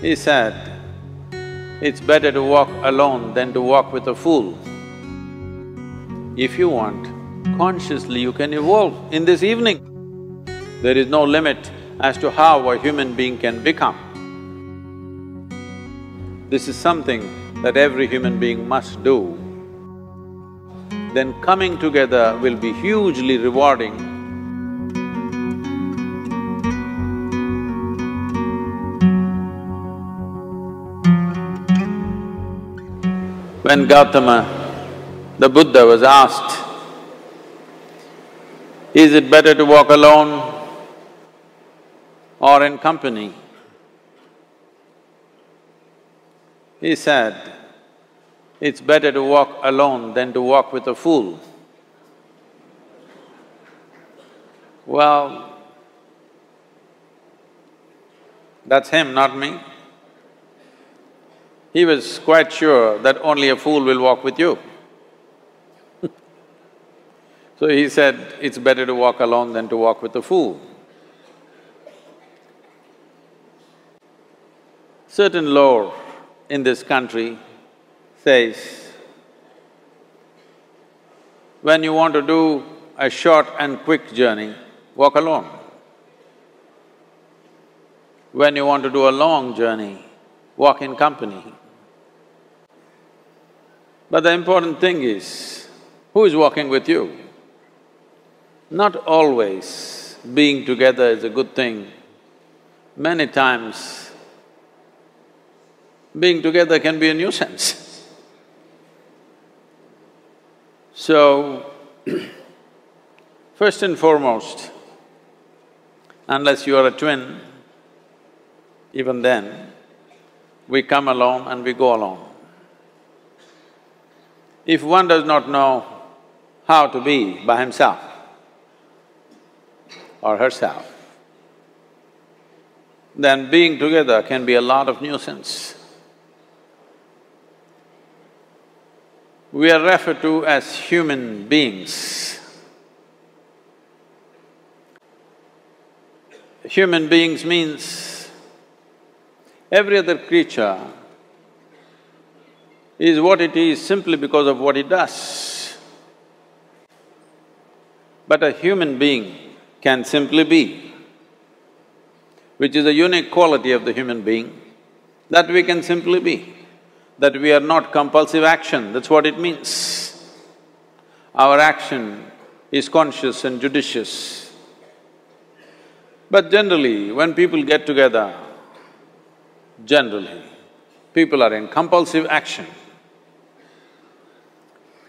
He said, it's better to walk alone than to walk with a fool. If you want, consciously you can evolve in this evening. There is no limit as to how a human being can become. This is something that every human being must do. Then coming together will be hugely rewarding When Gautama, the Buddha was asked, is it better to walk alone or in company? He said, it's better to walk alone than to walk with a fool. Well, that's him, not me. He was quite sure that only a fool will walk with you. so he said, it's better to walk alone than to walk with a fool. Certain lore in this country says, when you want to do a short and quick journey, walk alone. When you want to do a long journey, walk in company. But the important thing is, who is walking with you? Not always being together is a good thing. Many times, being together can be a nuisance. So, first and foremost, unless you are a twin, even then, we come alone and we go alone. If one does not know how to be by himself or herself, then being together can be a lot of nuisance. We are referred to as human beings. Human beings means every other creature is what it is simply because of what it does. But a human being can simply be, which is a unique quality of the human being, that we can simply be, that we are not compulsive action, that's what it means. Our action is conscious and judicious. But generally, when people get together, generally, people are in compulsive action.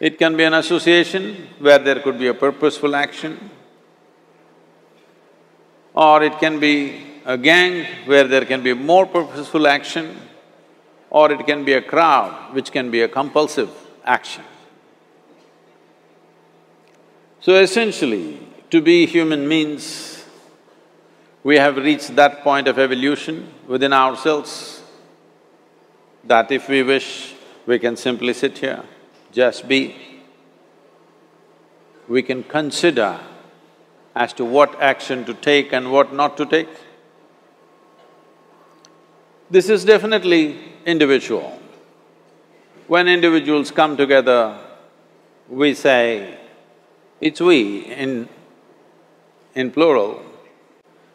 It can be an association where there could be a purposeful action, or it can be a gang where there can be more purposeful action, or it can be a crowd which can be a compulsive action. So essentially, to be human means we have reached that point of evolution within ourselves that if we wish, we can simply sit here just be. We can consider as to what action to take and what not to take. This is definitely individual. When individuals come together, we say, it's we in… in plural,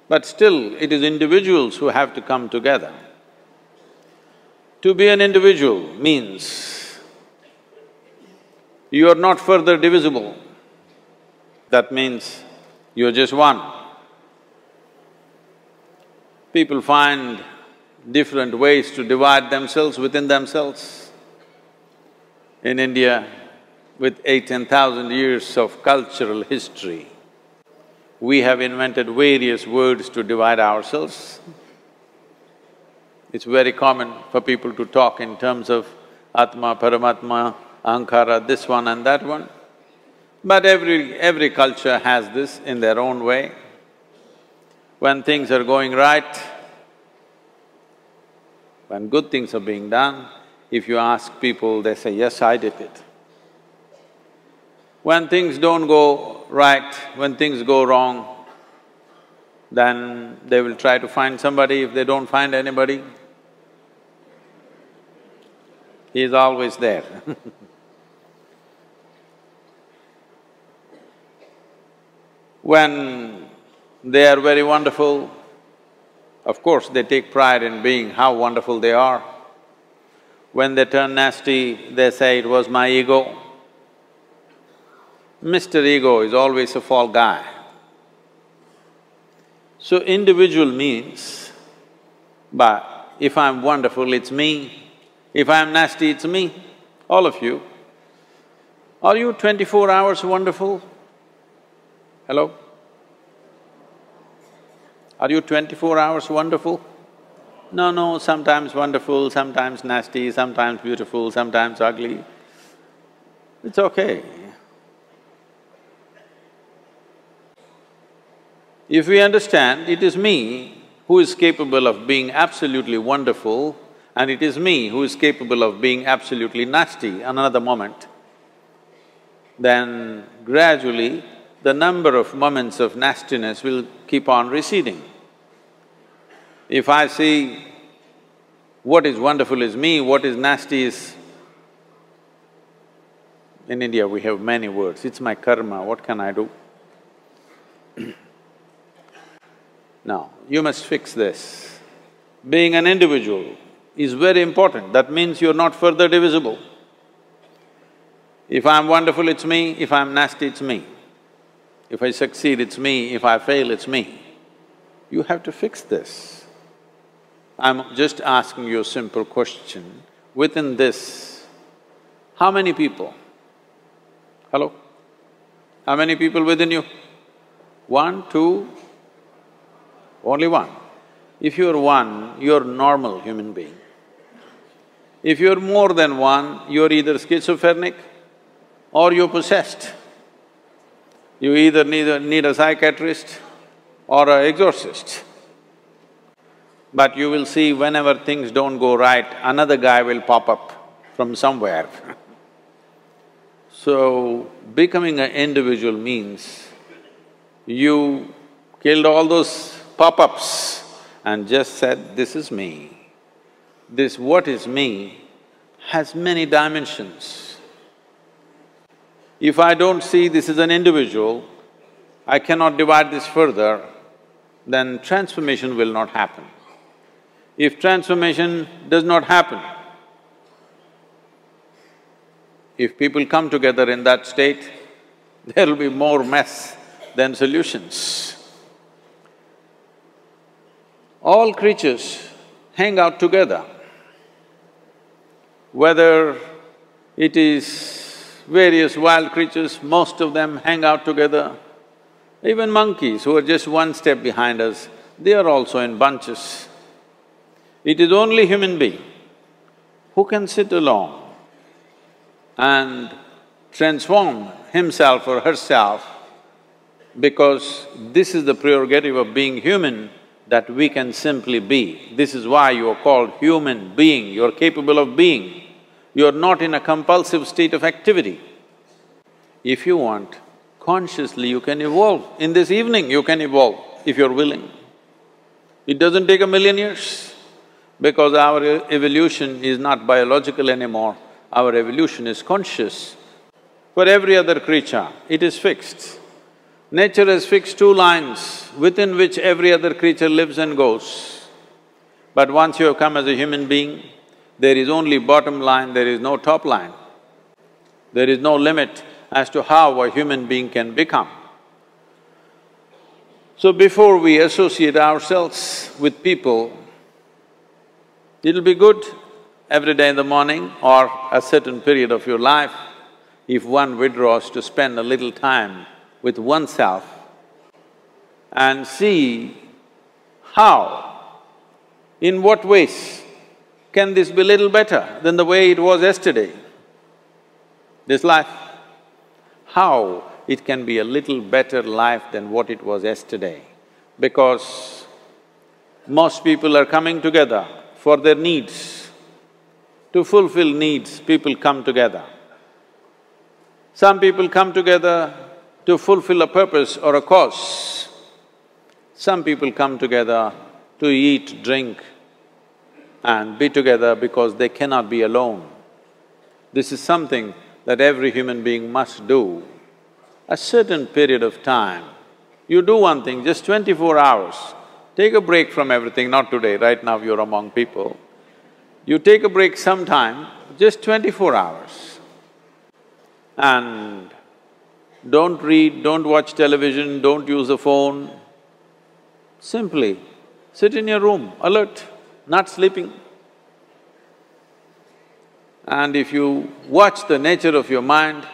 but still it is individuals who have to come together. To be an individual means you are not further divisible. That means you're just one. People find different ways to divide themselves within themselves. In India, with eighteen thousand years of cultural history, we have invented various words to divide ourselves. It's very common for people to talk in terms of Atma, Paramatma, Ahankara, this one and that one. But every… every culture has this in their own way. When things are going right, when good things are being done, if you ask people, they say, yes, I did it. When things don't go right, when things go wrong, then they will try to find somebody. If they don't find anybody, he is always there When they are very wonderful, of course they take pride in being how wonderful they are. When they turn nasty, they say, it was my ego. Mr. Ego is always a fall guy. So individual means, but if I'm wonderful, it's me. If I'm nasty, it's me, all of you. Are you twenty-four hours wonderful? Hello? Are you twenty-four hours wonderful? No, no, sometimes wonderful, sometimes nasty, sometimes beautiful, sometimes ugly. It's okay. If we understand it is me who is capable of being absolutely wonderful and it is me who is capable of being absolutely nasty another moment, then gradually the number of moments of nastiness will keep on receding. If I see what is wonderful is me, what is nasty is… In India we have many words, it's my karma, what can I do? now, you must fix this. Being an individual is very important, that means you're not further divisible. If I'm wonderful, it's me, if I'm nasty, it's me. If I succeed, it's me, if I fail, it's me. You have to fix this. I'm just asking you a simple question. Within this, how many people? Hello? How many people within you? One, two, only one. If you're one, you're normal human being. If you're more than one, you're either schizophrenic or you're possessed. You either need a, need a psychiatrist or an exorcist. But you will see whenever things don't go right, another guy will pop up from somewhere So, becoming an individual means you killed all those pop-ups and just said, this is me. This what is me has many dimensions. If I don't see this as an individual, I cannot divide this further, then transformation will not happen. If transformation does not happen, if people come together in that state, there will be more mess than solutions. All creatures hang out together, whether it is various wild creatures, most of them hang out together. Even monkeys who are just one step behind us, they are also in bunches. It is only human being who can sit alone and transform himself or herself because this is the prerogative of being human that we can simply be. This is why you are called human being, you are capable of being you are not in a compulsive state of activity. If you want, consciously you can evolve. In this evening you can evolve if you're willing. It doesn't take a million years because our evolution is not biological anymore, our evolution is conscious. For every other creature, it is fixed. Nature has fixed two lines within which every other creature lives and goes. But once you have come as a human being, there is only bottom line, there is no top line. There is no limit as to how a human being can become. So before we associate ourselves with people, it'll be good every day in the morning or a certain period of your life, if one withdraws to spend a little time with oneself and see how, in what ways can this be little better than the way it was yesterday? This life, how it can be a little better life than what it was yesterday? Because most people are coming together for their needs. To fulfill needs, people come together. Some people come together to fulfill a purpose or a cause. Some people come together to eat, drink, and be together because they cannot be alone. This is something that every human being must do. A certain period of time, you do one thing, just twenty-four hours, take a break from everything, not today, right now you're among people. You take a break sometime, just twenty-four hours. And don't read, don't watch television, don't use the phone. Simply sit in your room, alert, not sleeping. And if you watch the nature of your mind,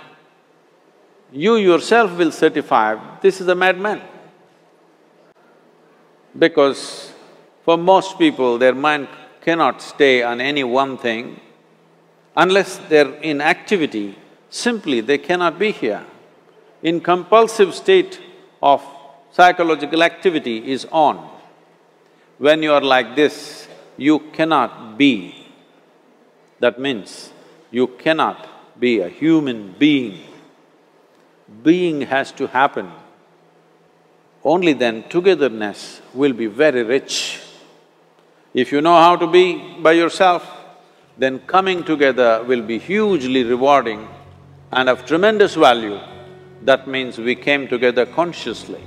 you yourself will certify, this is a madman. Because for most people, their mind cannot stay on any one thing. Unless they're in activity, simply they cannot be here. In compulsive state of psychological activity is on. When you are like this, you cannot be that means you cannot be a human being. Being has to happen. Only then togetherness will be very rich. If you know how to be by yourself, then coming together will be hugely rewarding and of tremendous value. That means we came together consciously.